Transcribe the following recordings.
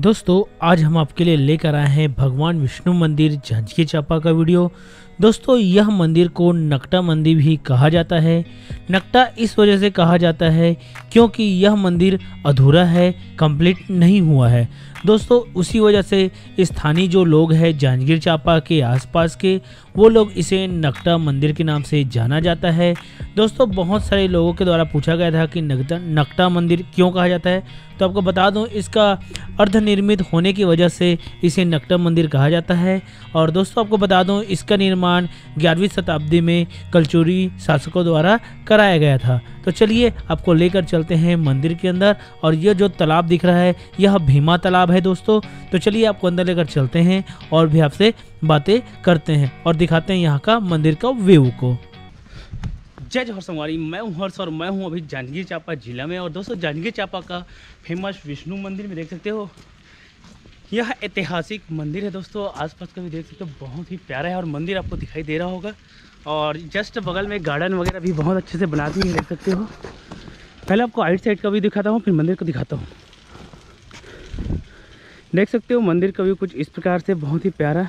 दोस्तों, आज हम आपके लिए लेकर आए हैं भगवान विष्णु मंदिर झांझकी चापा का वीडियो। दोस्तों, यह मंदिर को नकटा मंदिर भी कहा जाता है। नकटा इस वजह से कहा जाता है क्योंकि यह मंदिर अधूरा है, कंप्लीट नहीं हुआ है। दोस्तों, उसी वजह से स्थानीय जो लोग हैं, जांजगीर चांपा के आसपास के, वो लोग इसे नकटा मंदिर के नाम से जाना जाता है। दोस्तों, बहुत सारे लोगों के द्वारा पूछा गया था कि नकटा नकटा मंदिर क्यों कहा जाता है। तो आपको बता दूँ, इसका अर्धनिर्मित होने की वजह से इसे नकटा मंदिर कहा जाता है। और दोस्तों, आपको बता दूँ, इसका निर्माण ग्यारहवीं शताब्दी में कलचुरी शासकों द्वारा कराया गया था। तो चलिए आपको लेकर चलते हैं मंदिर के अंदर और यह जो तालाब दिख रहा है, यह भीमा तालाब है दोस्तों। तो चलिए आपको अंदर लेकर चलते हैं और भी आपसे बातें करते हैं और दिखाते हैं यहाँ का मंदिर का व्यू को। जय जौहर संगवारी मैं हूँ हर्ष और मैं हूँ अभी जांजगीर चांपा जिला में। और दोस्तों जांजगीर चांपा का फ़ेमस विष्णु मंदिर में देख सकते हो। यह ऐतिहासिक मंदिर है दोस्तों। आसपास का भी देख सकते हो तो बहुत ही प्यारा है और मंदिर आपको दिखाई दे रहा होगा। और जस्ट बगल में गार्डन वगैरह भी बहुत अच्छे से बना दिए देख सकते हो। पहले आपको आइट साइड का भी दिखाता हूँ, फिर मंदिर को दिखाता हूँ। देख सकते हो, मंदिर का भी कुछ इस प्रकार से बहुत ही प्यारा।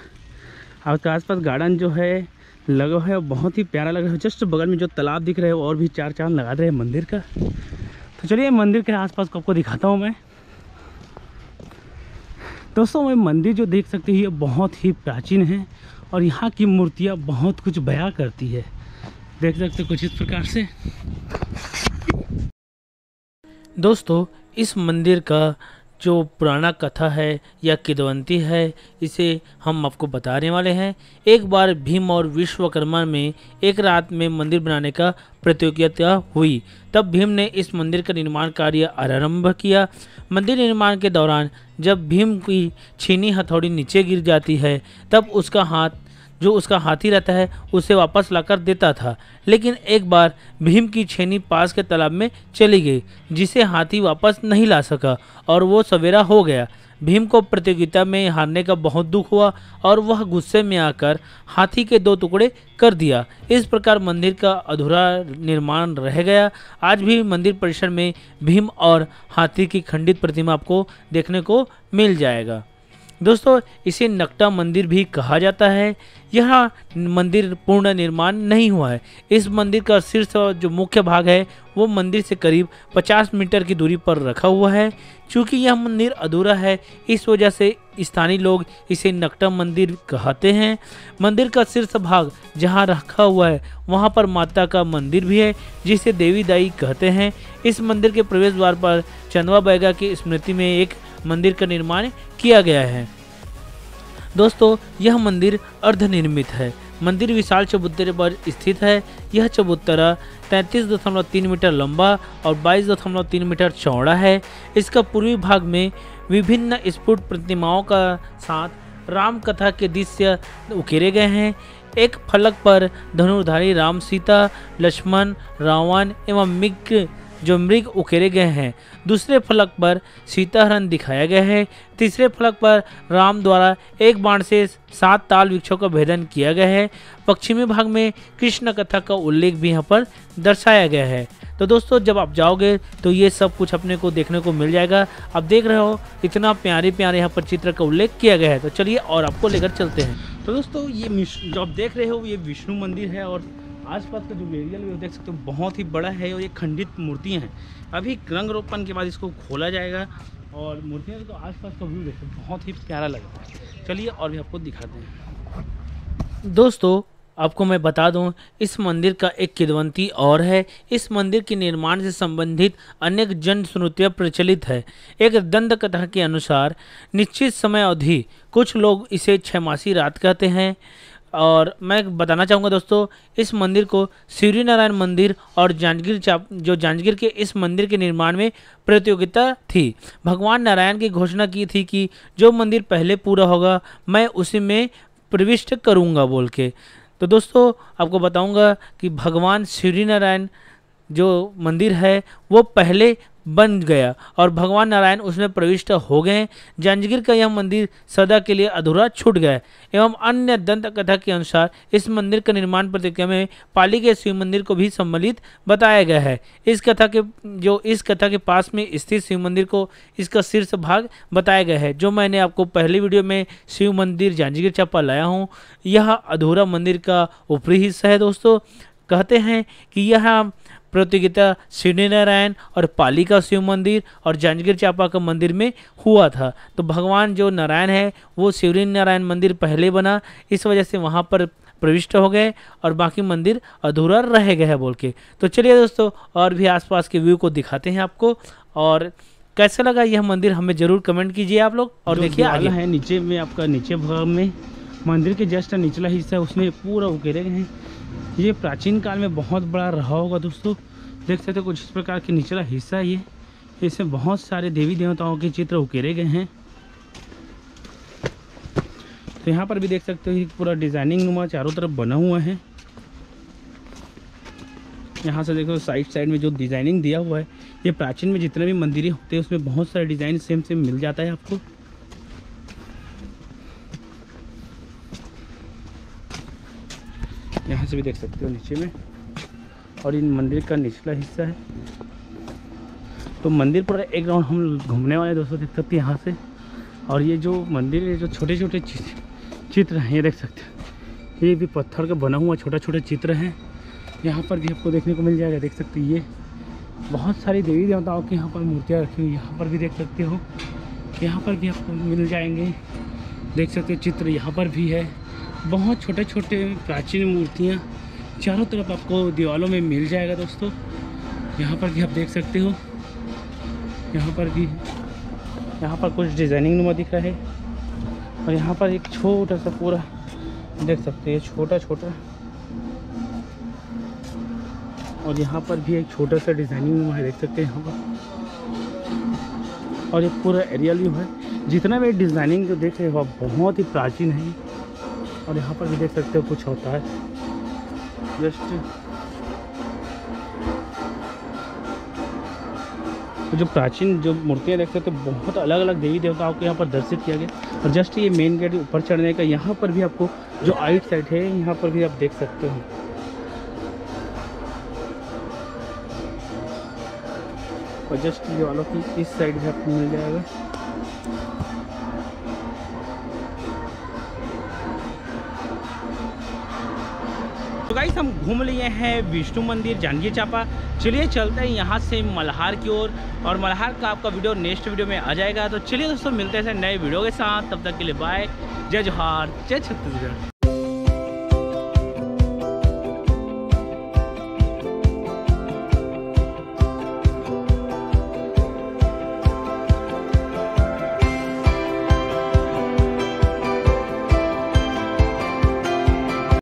आपके आसपास गार्डन जो है, लगा है बहुत ही प्यारा लग है। जस्ट बगल में जो तालाब दिख रहा है और भी चार चाँद लगा रहे हैं मंदिर का। तो चलिए, मंदिर के आसपास को आपको दिखाता हूँ मैं। दोस्तों ये मंदिर जो देख सकते हैं, ये बहुत ही प्राचीन है और यहाँ की मूर्तियाँ बहुत कुछ बया करती है। देख सकते कुछ इस प्रकार से। दोस्तों, इस मंदिर का जो पुराना कथा है या किदवंती है, इसे हम आपको बताने वाले हैं। एक बार भीम और विश्वकर्मा में एक रात में मंदिर बनाने का प्रतियोगिता हुई। तब भीम ने इस मंदिर का निर्माण कार्य आरंभ किया। मंदिर निर्माण के दौरान जब भीम की छीनी हथौड़ी नीचे गिर जाती है, तब उसका हाथ जो उसका हाथी रहता है, उसे वापस लाकर देता था। लेकिन एक बार भीम की छेनी पास के तालाब में चली गई, जिसे हाथी वापस नहीं ला सका, और वो सवेरा हो गया। भीम को प्रतियोगिता में हारने का बहुत दुख हुआ, और वह गुस्से में आकर हाथी के दो टुकड़े कर दिया। इस प्रकार मंदिर का अधूरा निर्माण रह गया। आज भी मंदिर परिसर में भीम और हाथी की खंडित प्रतिमा आपको देखने को मिल जाएगा। दोस्तों, इसे नकटा मंदिर भी कहा जाता है। यह मंदिर पूर्ण निर्माण नहीं हुआ है। इस मंदिर का शीर्ष जो मुख्य भाग है, वो मंदिर से करीब 50 मीटर की दूरी पर रखा हुआ है। क्योंकि यह मंदिर अधूरा है, इस वजह से स्थानीय लोग इसे नकटा मंदिर कहते हैं। मंदिर का शीर्ष भाग जहाँ रखा हुआ है, वहाँ पर माता का मंदिर भी है, जिसे देवी दाई कहते हैं। इस मंदिर के प्रवेश द्वार पर चंदवा बैगा की स्मृति में एक मंदिर का निर्माण किया गया है। दोस्तों, यह मंदिर अर्धनिर्मित है। मंदिर विशाल चबूतरे पर स्थित है। यह चबूतरा 33.3 मीटर लंबा और 22.3 मीटर चौड़ा है। इसका पूर्वी भाग में विभिन्न स्फुट प्रतिमाओं का साथ राम कथा के दृश्य उकेरे गए हैं। एक फलक पर धनुर्धारी राम सीता, लक्ष्मण, रावण एवं मिग जो मृग उकेरे गए हैं। दूसरे फलक पर सीताहरण दिखाया गया है। तीसरे फलक पर राम द्वारा एक बाण से सात ताल वृक्षों का भेदन किया गया है। पश्चिमी भाग में कृष्ण कथा का उल्लेख भी यहाँ पर दर्शाया गया है। तो दोस्तों, जब आप जाओगे तो ये सब कुछ अपने को देखने को मिल जाएगा। आप देख रहे हो, इतना प्यारे प्यारे यहाँ पर चित्र का उल्लेख किया गया है। तो चलिए और आपको लेकर चलते हैं। तो दोस्तों, ये जो आप देख रहे हो, ये विष्णु मंदिर है और आसपास का जो एरियल भी देख सकते हो, बहुत ही बड़ा है और ये खंडित मूर्तियाँ हैं। अभी रंग रोपण के बाद इसको खोला जाएगा और मूर्तियाँ तो आसपास का व्यू देखो बहुत ही प्यारा लग रहा है। चलिए और भी आपको दिखाते हैं। दोस्तों, आपको मैं बता दूँ, इस मंदिर का एक किदवंती और है। इस मंदिर के निर्माण से संबंधित अनेक जन स्मृतियाँ प्रचलित है। एक दंत कथा के अनुसार, निश्चित समय अवधि कुछ लोग इसे छमासी रात कहते हैं। और मैं बताना चाहूँगा दोस्तों, इस मंदिर को सूर्य नारायण मंदिर और जांजगीर चाप, जो जांजगीर के इस मंदिर के निर्माण में प्रतियोगिता थी। भगवान नारायण की घोषणा की थी कि जो मंदिर पहले पूरा होगा, मैं उसी में प्रविष्ट करूँगा बोल के। तो दोस्तों, आपको बताऊँगा कि भगवान सूर्य नारायण जो मंदिर है, वो पहले बन गया और भगवान नारायण उसमें प्रविष्ट हो गए जांजगीर का यह मंदिर सदा के लिए अधूरा छूट गया एवं अन्य दंत कथा के अनुसार इस मंदिर का निर्माण प्रतिक्रिया में पाली के शिव मंदिर को भी सम्मिलित बताया गया है। इस कथा के, जो इस कथा के पास में स्थित शिव मंदिर को इसका शीर्ष भाग बताया गया है, जो मैंने आपको पहली वीडियो में शिव मंदिर जांजगीर चापा लाया हूँ। यह अधूरा मंदिर का ऊपरी हिस्सा है दोस्तों। कहते हैं कि यह प्रतियोगिता सिद्धि नारायण और पाली का शिव मंदिर और जांजगीर चापा का मंदिर में हुआ था। तो भगवान जो नारायण है वो शिवरी नारायण मंदिर पहले बना इस वजह से वहाँ पर प्रविष्ट हो गए और बाकी मंदिर अधूरा रह गया बोल के। तो चलिए दोस्तों और भी आसपास के व्यू को दिखाते हैं आपको और कैसा लगा यह मंदिर हमें ज़रूर कमेंट कीजिए आप लोग और देखिए आगे। है नीचे में आपका नीचे भाग में मंदिर के जस्ट निचला हिस्सा उसमें पूरा उकेरे गए हैं। ये प्राचीन काल में बहुत बड़ा रहा होगा दोस्तों। देख सकते हो कुछ इस प्रकार के निचला हिस्सा ये। इसमें बहुत सारे देवी देवताओं के चित्र उकेरे गए हैं। तो यहाँ पर भी देख सकते हो पूरा डिज़ाइनिंग नुमा चारों तरफ़ बना हुआ है। यहाँ से देखो साइड साइड में जो डिज़ाइनिंग दिया हुआ है, ये प्राचीन में जितने भी मंदिरें होते हैं, उसमें बहुत सारे डिज़ाइन सेम सेम मिल जाता है आपको। यहाँ से भी देख सकते हो, नीचे में। और इन मंदिर का निचला हिस्सा है। तो मंदिर पूरा एक राउंड हम घूमने वाले दोस्तों, देख सकते हैं यहाँ से। और ये जो मंदिर है, जो छोटे छोटे चित्र हैं, ये देख सकते हैं। ये भी पत्थर का बना हुआ छोटा छोटा चित्र है। यहाँ पर भी आपको देखने को मिल जाएगा, देख सकते ये। बहुत सारी देवी देवताओं की यहाँ पर मूर्तियाँ रखी हुई यहाँ पर भी देख सकते हो। यहाँ पर भी आपको मिल जाएँगे। देख सकते हो चित्र यहाँ पर भी है। बहुत छोटे छोटे प्राचीन मूर्तियाँ चारों तरफ़ आपको दीवारों में मिल जाएगा दोस्तों। यहाँ पर भी आप देख सकते हो। यहाँ पर भी, यहाँ पर कुछ डिज़ाइनिंग नुमा दिख रहा है। और यहाँ पर एक छोटा सा पूरा, देख सकते हैं छोटा छोटा और यहाँ पर भी एक छोटा सा डिज़ाइनिंग नुमा है, देख सकते हैं यहाँ पर। और ये पूरा एरियल व्यू है। जितना भी डिज़ाइनिंग जो देख रहे हो आप, बहुत ही प्राचीन है। और यहाँ पर भी देख सकते हो कुछ होता है। जस्ट जो प्राचीन जो मूर्तियाँ देख सकते हो, बहुत अलग अलग देवी देवताओं को यहाँ पर दर्शित किया गया। और जस्ट ये मेन गेट ऊपर चढ़ने का, यहाँ पर भी आपको जो आइट साइड है, यहाँ पर भी आप देख सकते हो। और जस्ट ये वालों की इस साइड भी आपको मिल जाएगा। तो गाइस हम घूम लिए हैं विष्णु मंदिर जांजगीर चापा। चलिए चलते हैं यहाँ से मल्हार की ओर। और और मल्हार का आपका वीडियो नेक्स्ट वीडियो में आ जाएगा। तो चलिए दोस्तों, मिलते हैं नए वीडियो के साथ। तब तक के लिए बाय जय जोहार, जय छत्तीसगढ़।